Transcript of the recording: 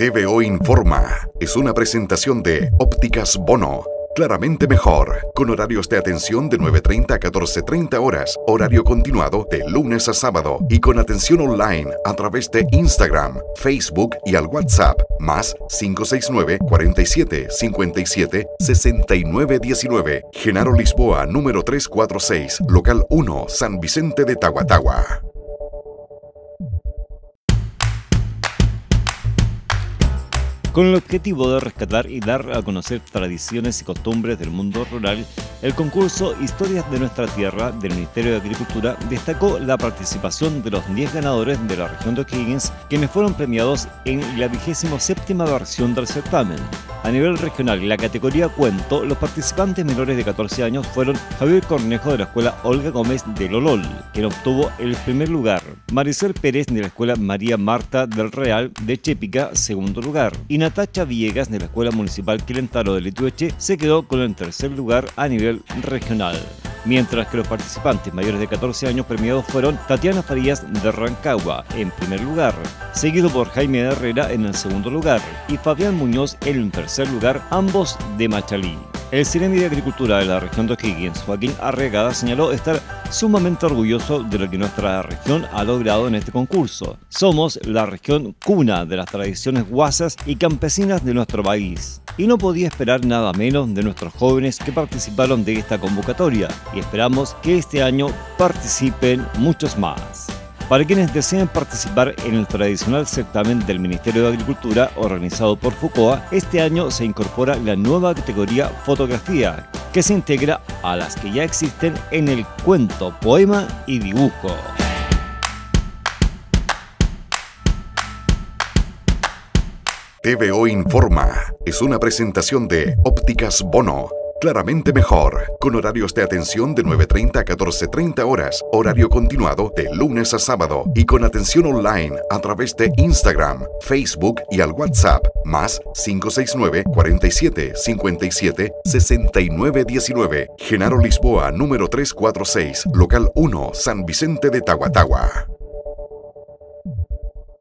TVO Informa es una presentación de Ópticas Bono. Claramente mejor, con horarios de atención de 9.30 a 14.30 horas, horario continuado de lunes a sábado y con atención online a través de Instagram, Facebook y al WhatsApp, más 569 47 57 69 19. Genaro Lisboa, número 346, local 1, San Vicente de Tahuatahua. Con el objetivo de rescatar y dar a conocer tradiciones y costumbres del mundo rural, el concurso Historias de nuestra Tierra del Ministerio de Agricultura destacó la participación de los 10 ganadores de la región de O'Higgins, quienes fueron premiados en la 27 versión del certamen. A nivel regional, la categoría cuento, los participantes menores de 14 años fueron Javier Cornejo de la escuela Olga Gómez de Lolol, quien obtuvo el primer lugar, Maricel Pérez de la escuela María Marta del Real de Chépica, segundo lugar, y Natacha Villegas de la escuela municipal Quilentaro de Litueche se quedó con el tercer lugar a nivel regional mientras que los participantes mayores de 14 años premiados fueron Tatiana Farías de Rancagua en primer lugar, seguido por Jaime Herrera en el segundo lugar y Fabián Muñoz en el tercer lugar, ambos de Machalí. El Ceremi de Agricultura de la región de O'Higgins, Joaquín Arregada, señaló estar sumamente orgulloso de lo que nuestra región ha logrado en este concurso. Somos la región cuna de las tradiciones guasas y campesinas de nuestro país. Y no podía esperar nada menos de nuestros jóvenes que participaron de esta convocatoria y esperamos que este año participen muchos más. Para quienes deseen participar en el tradicional certamen del Ministerio de Agricultura organizado por FUCOA, este año se incorpora la nueva categoría fotografía, que se integra a las que ya existen en el cuento, poema y dibujo. TVO Informa es una presentación de Ópticas Bono claramente mejor, con horarios de atención de 9.30 a 14.30 horas, horario continuado de lunes a sábado y con atención online a través de Instagram, Facebook y al WhatsApp, más 569 47 57 69 19. Genaro Lisboa, número 346, local 1, San Vicente de Tahuatahua.